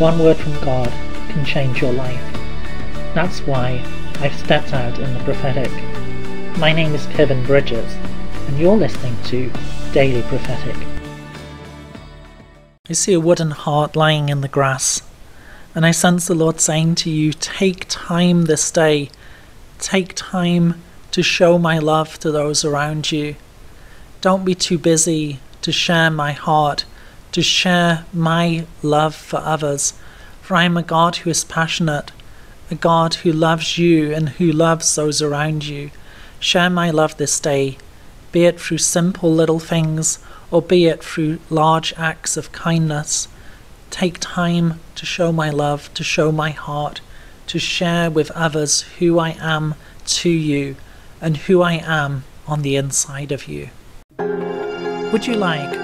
One word from God can change your life. That's why I've stepped out in the prophetic. My name is Kevin Bridges, and you're listening to Daily Prophetic. I see a wooden heart lying in the grass, and I sense the Lord saying to you, Take time this day, take time to show my love to those around you. Don't be too busy to share my heart to share my love for others, for I am a God who is passionate, a God who loves you and who loves those around you. Share my love this day, be it through simple little things or be it through large acts of kindness. Take time to show my love, to show my heart, to share with others who I am to you and who I am on the inside of you. Would you like